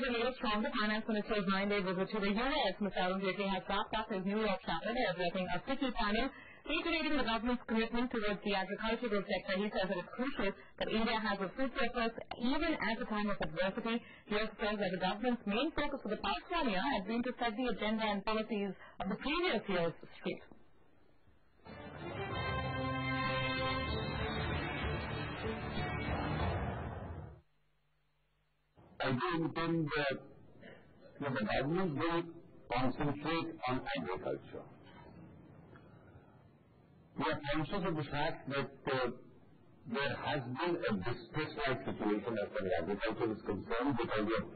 The latest from the finance minister's nine-day visit to the US, Mr. Arun Jaitley has wrapped up his New York by addressing a FICCI panel reiterating the government's commitment towards the agricultural sector. He says that it's crucial that India has a food surplus even at a time of adversity. He also says that the government's main focus for the past one year has been to set the agenda and policies of the previous years straight. I do intend that the government will concentrate on agriculture. We are conscious of the fact that uh, there has been a distress-like situation as far as agriculture is concerned because of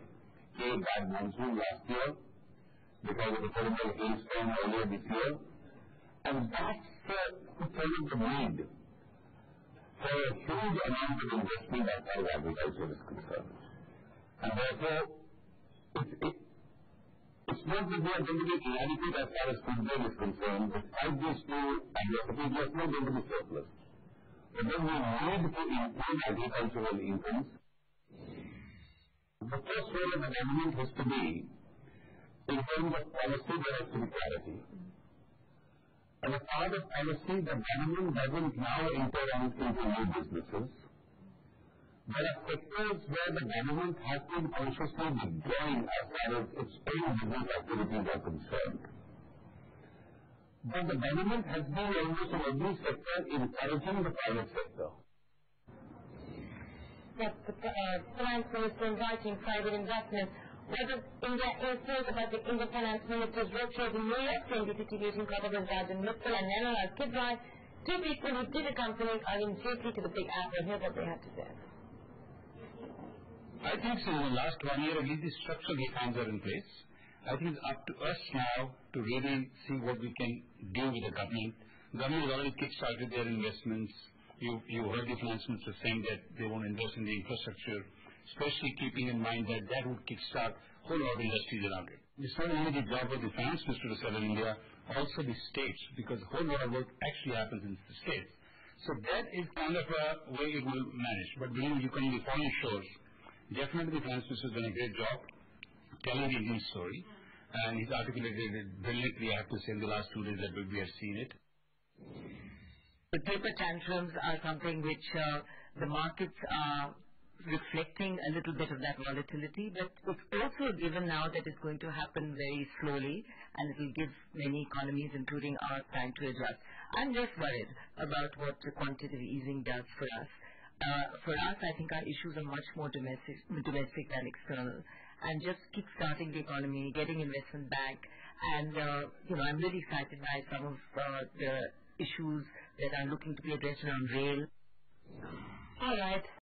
a bad monsoon last year, because of a terrible hailstorm earlier this year. And that's the need for a huge amount of investment as far as agriculture is concerned. And therefore, it's not that we are going to be inadequate as far as grain is concerned. but Despite these two adversities, we are not going to be surplus. But then We need to improve agricultural incomes. The first role of the government has to be in terms of policy, there has clarity. As part of policy, the government doesn't now enter into new businesses. There are sectors where the government has been consciously withdrawing as far as its own business activities are concerned. But the government has been almost in every sector encouraging the private sector. Yes. The uh, finance minister inviting private investment. It India influence about the Indian finance minister's roadshows in New York the situation covered with Rajan Mittal and Nirmala Kidrai, two people who did accompany Arun Jaitley to the Big Apple. Here's what they had to say. I think so. In the last one year, at least the structural reforms are in place. I think it's up to us now to really see what we can do with the government. Government has already kickstarted their investments. You you heard the finance minister saying that they want to invest in the infrastructure, especially keeping in mind that that would kickstart whole lot of industries around it. It's not only the job of the finance minister to sell in India, also the states, because a whole lot of work actually happens in the states. So that is kind of a way it will manage. But believe you can be foreign shores. Definitely, Francis has done a great job telling the Indian story, and he's articulated it brilliantly, I have to say, in the last two days that we have seen it. The taper tantrums are something which uh, the markets are reflecting a little bit of that volatility. But it's also given now that it's going to happen very slowly, and it will give many economies, including ours, time to adjust. I'm just worried about what the quantitative easing does for us. Uh, for us, I think our issues are much more domestic than external. And just kickstarting the economy, getting investment back, and uh, you know, I'm really excited by some of uh, the issues that are looking to be addressed around rail. All right.